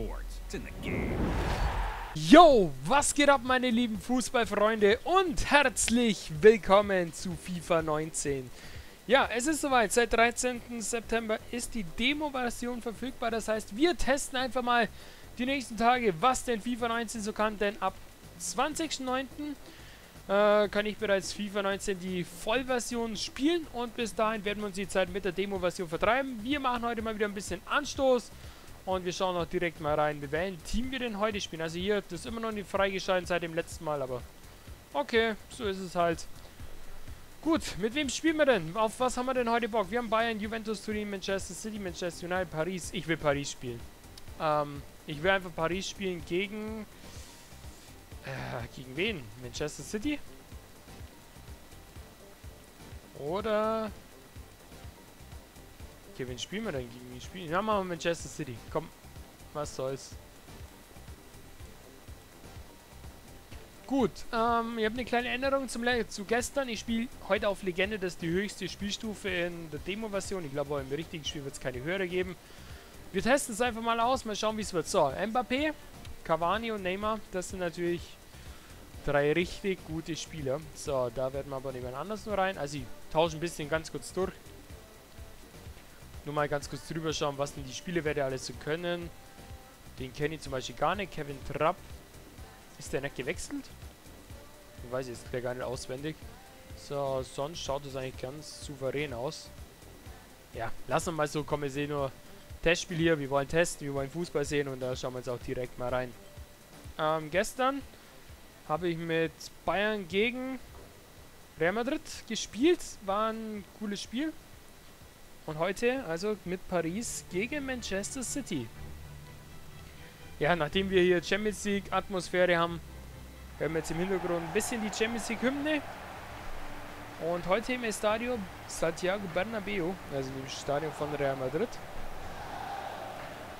sports. It's in the game. Yo, was geht ab meine lieben Fußballfreunde und herzlich willkommen zu FIFA 19. Ja, es ist soweit, seit 13. September ist die Demo-Version verfügbar, das heißt wir testen einfach mal die nächsten Tage, was denn FIFA 19 so kann, denn ab 20.09. Äh, kann ich bereits FIFA 19 die Vollversion spielen und bis dahin werden wir uns die Zeit mit der Demo-Version vertreiben. Wir machen heute mal wieder ein bisschen Anstoß und wir schauen auch direkt mal rein, mit welchem Team wir denn heute spielen. Also hier, das ist immer noch nicht freigeschaltet seit dem letzten Mal, aber okay, so ist es halt. Gut, mit wem spielen wir denn? Auf was haben wir denn heute Bock? Wir haben Bayern, Juventus, Turin, Manchester City, Manchester United, Paris. Ich will Paris spielen. Ähm, ich will einfach Paris spielen gegen... Äh, gegen wen? Manchester City? Oder... Okay, wen spielen wir denn gegen die spielen? Ja, machen wir Manchester City. Komm, was soll's. Gut, ähm, ich habe eine kleine Änderung zum zu gestern. Ich spiele heute auf Legende, das ist die höchste Spielstufe in der Demo-Version. Ich glaube, im richtigen Spiel wird es keine höhere geben. Wir testen es einfach mal aus, mal schauen, wie es wird. So, Mbappé, Cavani und Neymar, das sind natürlich drei richtig gute Spieler. So, da werden wir aber jemand anders nur rein. Also ich tausche ein bisschen ganz kurz durch. Nur mal ganz kurz drüber schauen, was denn die Spielewerte alles so können. Den kenne ich zum Beispiel gar nicht. Kevin Trapp. Ist der nicht gewechselt? Ich weiß jetzt gar nicht auswendig. So, sonst schaut es eigentlich ganz souverän aus. Ja, lassen wir mal so kommen. Wir sehen nur Testspiel hier. Wir wollen testen, wir wollen Fußball sehen und da schauen wir jetzt auch direkt mal rein. Ähm, gestern habe ich mit Bayern gegen Real Madrid gespielt. War ein cooles Spiel. Und heute also mit Paris gegen Manchester City. Ja, nachdem wir hier Champions League Atmosphäre haben, hören wir jetzt im Hintergrund ein bisschen die Champions League Hymne. Und heute im Estadio Santiago Bernabeu, also im Stadion von Real Madrid.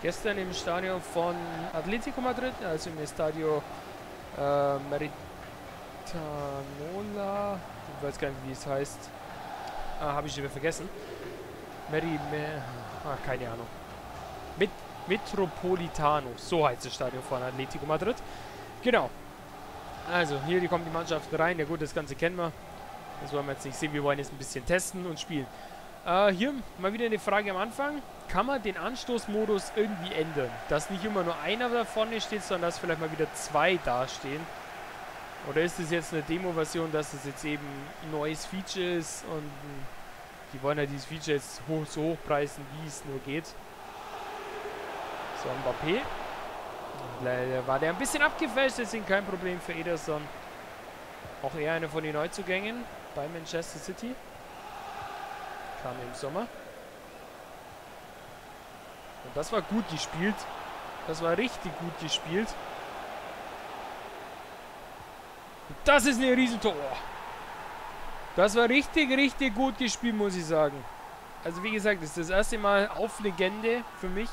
Gestern im Stadion von Atletico Madrid, also im Estadio äh, Meritanola, ich weiß gar nicht, wie es heißt. Ah, habe ich wieder vergessen. Me ah, keine Ahnung. Mit Metropolitano, so heißt das Stadion von Atletico Madrid. Genau. Also, hier kommt die Mannschaft rein. Ja gut, das Ganze kennen wir. Das wollen wir jetzt nicht sehen. Wir wollen jetzt ein bisschen testen und spielen. Äh, hier mal wieder eine Frage am Anfang. Kann man den Anstoßmodus irgendwie ändern? Dass nicht immer nur einer da vorne steht, sondern dass vielleicht mal wieder zwei dastehen. Oder ist es jetzt eine Demo-Version, dass es jetzt eben ein neues Feature ist und die wollen ja dieses Feature jetzt hoch, so hochpreisen, wie es nur geht. So, Mbappé. Leider war der ein bisschen abgefälscht, deswegen kein Problem für Ederson. Auch eher einer von den Neuzugängen bei Manchester City. Kam im Sommer. Und das war gut gespielt. Das war richtig gut gespielt. Und das ist eine Riesentor. Das war richtig, richtig gut gespielt, muss ich sagen. Also wie gesagt, das ist das erste Mal auf Legende für mich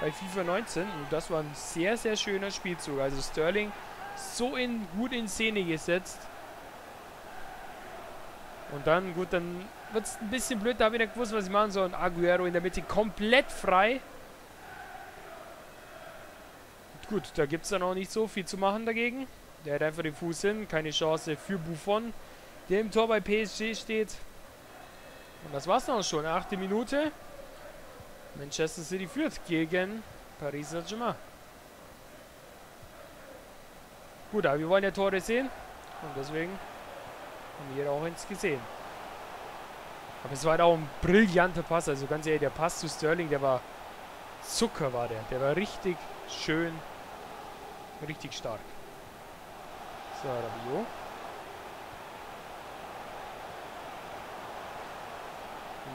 bei FIFA 19. Und das war ein sehr, sehr schöner Spielzug. Also Sterling so in, gut in Szene gesetzt. Und dann, gut, dann wird es ein bisschen blöd. Da habe ich nicht gewusst, was ich machen soll. Und Aguero in der Mitte komplett frei. Und gut, da gibt es dann auch nicht so viel zu machen dagegen. Der hat einfach den Fuß hin. Keine Chance für Buffon der im Tor bei PSG steht. Und das war's dann auch schon. Achte Minute. Manchester City führt gegen Paris Saint-Germain. Gut, aber wir wollen ja Tore sehen. Und deswegen haben wir auch eins gesehen. Aber es war auch ein brillanter Pass. Also ganz ehrlich, der Pass zu Sterling, der war Zucker war der. Der war richtig schön. Richtig stark. So, Rabiot.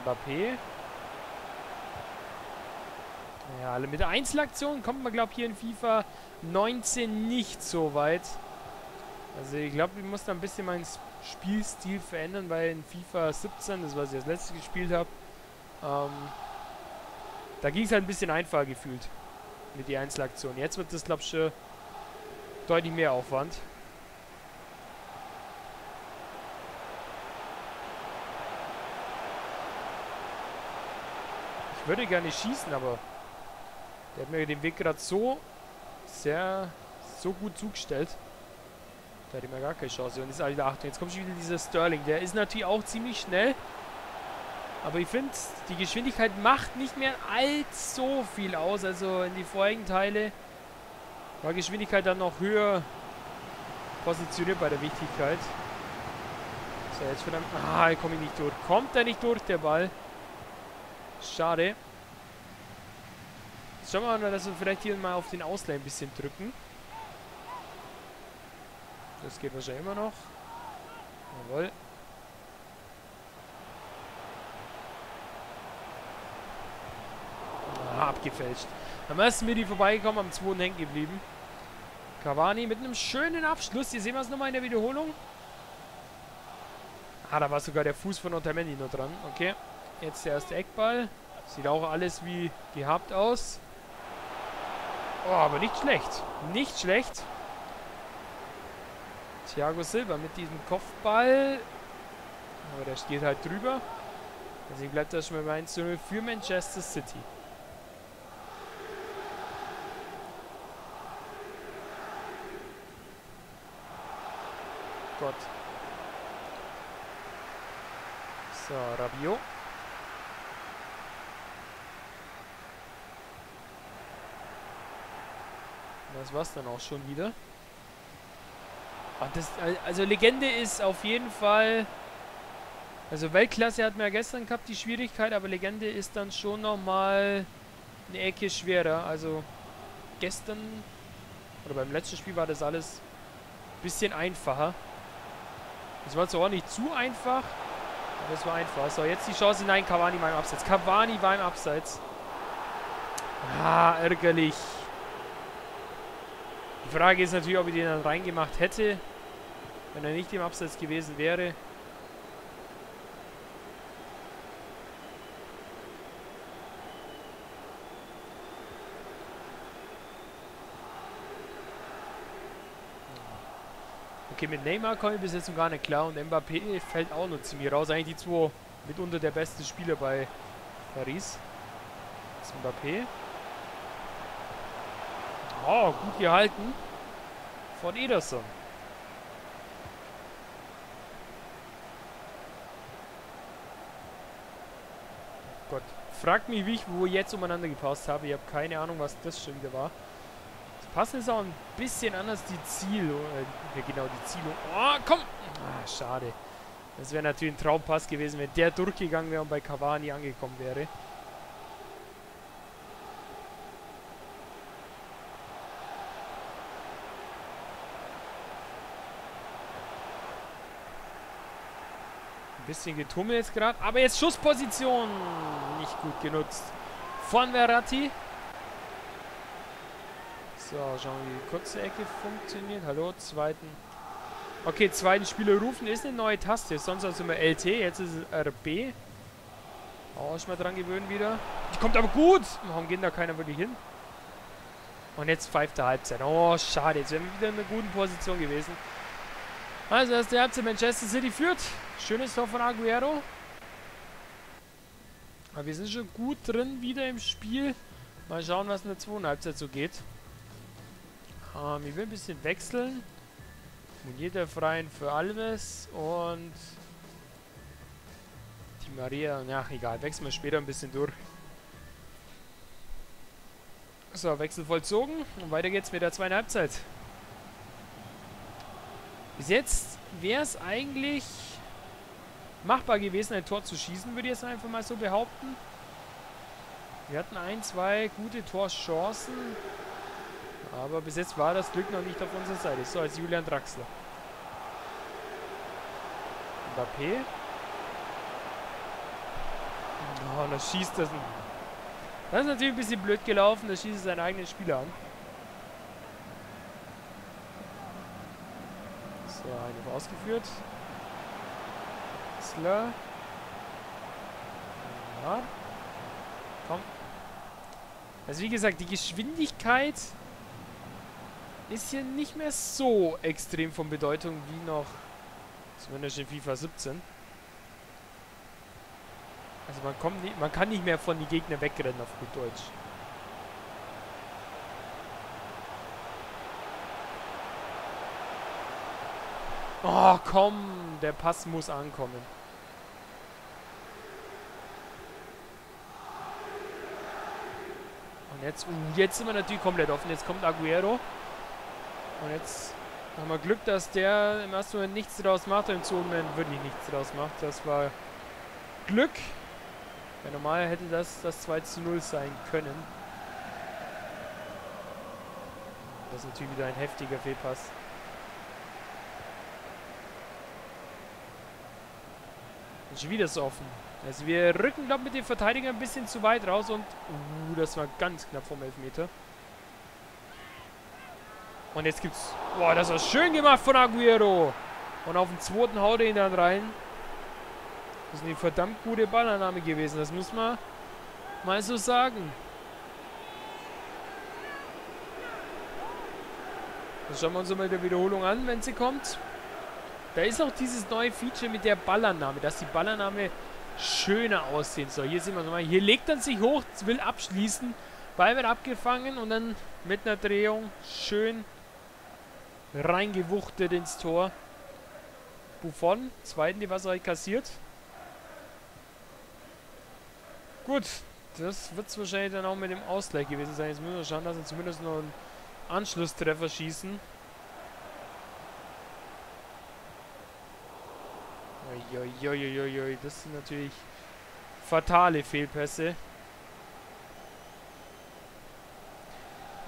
Mbappé. Ja, alle mit der Einzelaktion kommt man, glaube ich, hier in FIFA 19 nicht so weit. Also ich glaube, ich muss da ein bisschen meinen Spielstil verändern, weil in FIFA 17, das was ich als letztes gespielt habe, ähm, da ging es halt ein bisschen einfacher gefühlt mit der Einzelaktion. Jetzt wird das, glaube ich, deutlich mehr Aufwand. Ich würde gerne schießen, aber Der hat mir den Weg gerade so sehr, so gut zugestellt. Da hat immer gar keine Chance. Und ist wieder Achtung, jetzt kommt schon wieder dieser Sterling. Der ist natürlich auch ziemlich schnell. Aber ich finde, die Geschwindigkeit macht nicht mehr allzu viel aus. Also in die vorigen Teile war Geschwindigkeit dann noch höher positioniert bei der Wichtigkeit. So, jetzt verdammt. Ah, komme ich nicht durch. Kommt er nicht durch, der Ball. Schade. Schauen wir mal, dass wir vielleicht hier mal auf den Ausleih ein bisschen drücken. Das geht wahrscheinlich immer noch. Jawohl. Ah, abgefälscht. Am ersten Midi vorbeigekommen, am zweiten hängen geblieben. Cavani mit einem schönen Abschluss. Hier sehen wir es nochmal in der Wiederholung. Ah, da war sogar der Fuß von Otamendi nur dran. Okay. Jetzt der erste Eckball. Sieht auch alles wie gehabt aus. Oh, aber nicht schlecht. Nicht schlecht. Thiago Silva mit diesem Kopfball. Aber der steht halt drüber. Deswegen bleibt das schon mal 1 0 für Manchester City. Gott. So, Rabiot. Das war's dann auch schon wieder. Das, also Legende ist auf jeden Fall... Also Weltklasse hat man ja gestern gehabt, die Schwierigkeit, aber Legende ist dann schon nochmal eine Ecke schwerer. Also gestern oder beim letzten Spiel war das alles ein bisschen einfacher. Das war zwar auch nicht zu einfach, aber es war einfach. So, jetzt die Chance. Nein, Cavani war im Abseits. Cavani war im Abseits. Ah, ärgerlich. Die Frage ist natürlich, ob ich den dann reingemacht hätte, wenn er nicht im Abseits gewesen wäre. Okay, mit Neymar komme ich bis jetzt noch gar nicht klar und Mbappé fällt auch noch ziemlich raus. Eigentlich die zwei mitunter der beste Spieler bei Paris. Das ist Mbappé. Oh, gut gehalten. Von Ederson. Gott. Fragt mich, wie ich wo jetzt umeinander gepasst habe. Ich habe keine Ahnung, was das schon wieder war. Das Passen ist auch ein bisschen anders die Ziel. Äh, genau, die Zielung. Oh, komm! Ah, schade. Das wäre natürlich ein Traumpass gewesen, wenn der durchgegangen wäre und bei Cavani angekommen wäre. Bisschen getummelt jetzt gerade. Aber jetzt Schussposition. Nicht gut genutzt. Von Verratti. So, schauen wir, wie die kurze Ecke funktioniert. Hallo, zweiten. Okay, zweiten Spieler rufen ist eine neue Taste. Sonst war es immer LT, jetzt ist es RB. Auch schon mal dran gewöhnen wieder. Die kommt aber gut. Warum geht da keiner wirklich hin? Und jetzt pfeift der Halbzeit. Oh, schade. Jetzt wären wir wieder in einer guten Position gewesen. Also, erste Halbzeit Manchester City führt. Schönes Tor von Aguero. Aber wir sind schon gut drin wieder im Spiel. Mal schauen, was in der zweiten Halbzeit so geht. Ähm, ich will ein bisschen wechseln. Munier der Freien für Alves und die Maria. Ja, egal. Wechseln wir später ein bisschen durch. So, Wechsel vollzogen. Und weiter geht's mit der zweiten Halbzeit. Bis jetzt wäre es eigentlich machbar gewesen, ein Tor zu schießen, würde ich jetzt einfach mal so behaupten. Wir hatten ein, zwei gute Torchancen. Aber bis jetzt war das Glück noch nicht auf unserer Seite. So, als Julian Draxler. Mbappé. Oh, und da schießt das. Das ist natürlich ein bisschen blöd gelaufen. Da schießt seinen eigenen Spieler an. So, eine ausgeführt. Kessler. Ja. Komm. Also wie gesagt, die Geschwindigkeit ist hier nicht mehr so extrem von Bedeutung wie noch zumindest in FIFA 17. Also man kommt nicht, man kann nicht mehr von die Gegner wegrennen auf gut Deutsch. Oh, komm, der Pass muss ankommen. Jetzt, uh, jetzt sind wir natürlich komplett offen. Jetzt kommt Aguero. Und jetzt haben wir Glück, dass der im ersten Moment nichts draus macht und im zweiten Moment wirklich nichts draus macht. Das war Glück. Ja, normal hätte das das 2 zu 0 sein können. Das ist natürlich wieder ein heftiger Fehlpass. Schon wieder so offen. Also wir rücken, glaube mit dem Verteidiger ein bisschen zu weit raus und... Uh, das war ganz knapp vom Elfmeter. Und jetzt gibt's... Boah, das war schön gemacht von Aguero. Und auf den zweiten haut er ihn dann rein. Das ist eine verdammt gute Ballannahme gewesen. Das muss man mal so sagen. Dann schauen wir uns mal die Wiederholung an, wenn sie kommt. Da ist auch dieses neue Feature mit der Ballannahme, dass die Ballannahme schöner aussehen soll. Hier sehen wir nochmal. Hier legt er sich hoch, will abschließen. Ball wird abgefangen und dann mit einer Drehung schön reingewuchtet ins Tor. Buffon, zweiten, die Wasser kassiert. Gut, das wird es wahrscheinlich dann auch mit dem Ausgleich gewesen sein. Jetzt müssen wir schauen, dass wir zumindest noch einen Anschlusstreffer schießen. Uiuiuiui, das sind natürlich fatale Fehlpässe.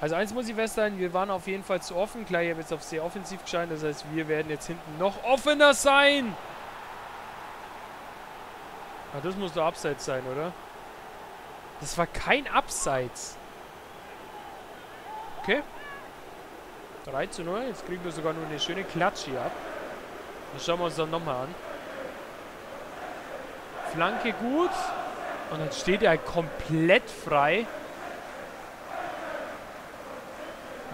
Also eins muss ich festhalten, wir waren auf jeden Fall zu offen. Klar, ich habe jetzt auf sehr offensiv geschaltet, das heißt, wir werden jetzt hinten noch offener sein. Ah, das muss doch Abseits sein, oder? Das war kein Abseits. Okay. 3 zu 0. Jetzt kriegen wir sogar nur eine schöne Klatsche ab. Das schauen wir uns dann nochmal an. Flanke gut. Und dann steht er komplett frei.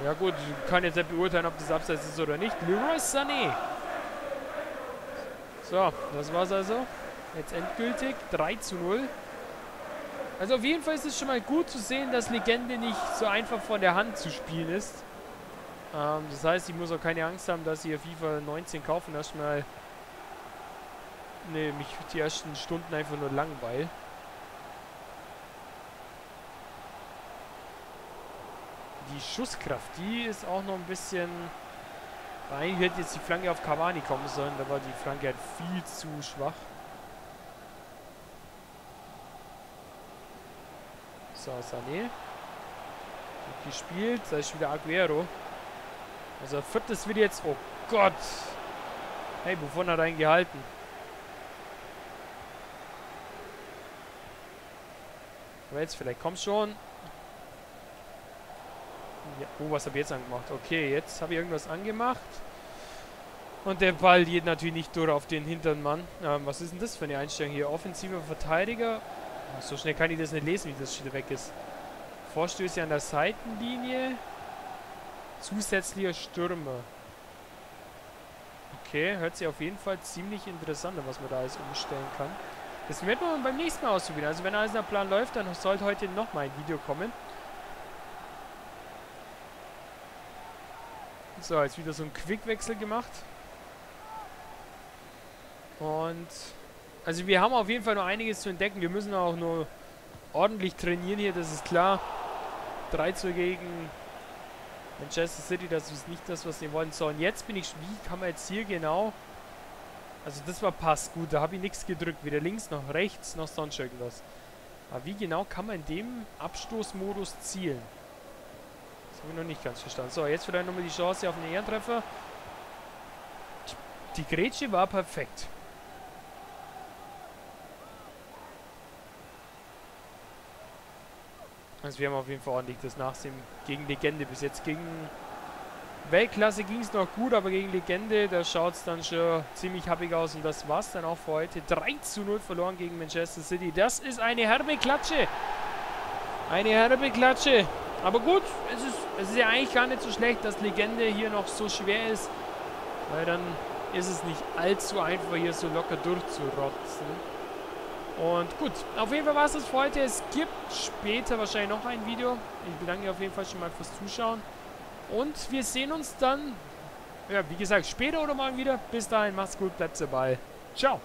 Ja gut, ich kann jetzt nicht beurteilen, ob das Abseits ist oder nicht. Leroy Sané. So, das war's also. Jetzt endgültig. 3 zu 0. Also auf jeden Fall ist es schon mal gut zu sehen, dass Legende nicht so einfach von der Hand zu spielen ist. Ähm, das heißt, ich muss auch keine Angst haben, dass ihr FIFA 19 kaufen erstmal ne, mich die ersten Stunden einfach nur langweil. Die Schusskraft, die ist auch noch ein bisschen... Eigentlich hätte jetzt die Flanke auf Cavani kommen sollen, da war die Flanke halt viel zu schwach. So, Sané. Gespielt, da ist wieder Aguero. Also viertes wird jetzt... Oh Gott! Hey, wovon hat er ihn gehalten? Jetzt vielleicht kommt schon. Ja. Oh, was habe ich jetzt angemacht? Okay, jetzt habe ich irgendwas angemacht. Und der Ball geht natürlich nicht durch auf den hinteren Mann. Ähm, was ist denn das für eine Einstellung hier? Offensiver Verteidiger. So schnell kann ich das nicht lesen, wie das wieder weg ist. Vorstöße an der Seitenlinie. Zusätzlicher Stürmer. Okay, hört sich auf jeden Fall ziemlich interessant an, was man da alles umstellen kann. Das werden wir beim nächsten Mal ausprobieren. Also wenn alles nach Plan läuft, dann sollte heute noch mal ein Video kommen. So, jetzt wieder so ein Quickwechsel gemacht. Und also wir haben auf jeden Fall noch einiges zu entdecken. Wir müssen auch nur ordentlich trainieren hier, das ist klar. 3 zu gegen Manchester City, das ist nicht das, was wir wollen. So, und jetzt bin ich... Wie kann man jetzt hier genau... Also das war Pass. Gut, da habe ich nichts gedrückt. Weder links noch rechts noch sonst irgendwas. Aber wie genau kann man in dem Abstoßmodus zielen? Das habe ich noch nicht ganz verstanden. So, jetzt vielleicht nochmal die Chance auf einen Ehrentreffer. Die Grätsche war perfekt. Also wir haben auf jeden Fall ordentlich das Nachsehen gegen Legende. Bis jetzt gegen Weltklasse ging es noch gut, aber gegen Legende, da schaut es dann schon ziemlich happig aus. Und das war's dann auch für heute. 3 zu 0 verloren gegen Manchester City. Das ist eine herbe Klatsche. Eine herbe Klatsche. Aber gut, es ist, es ist ja eigentlich gar nicht so schlecht, dass Legende hier noch so schwer ist. Weil dann ist es nicht allzu einfach, hier so locker durchzurotzen. Und gut, auf jeden Fall war es das für heute. Es gibt später wahrscheinlich noch ein Video. Ich bedanke mich auf jeden Fall schon mal fürs Zuschauen. Und wir sehen uns dann ja, wie gesagt, später oder morgen wieder. Bis dahin, macht's gut, bleibt dabei. Ciao.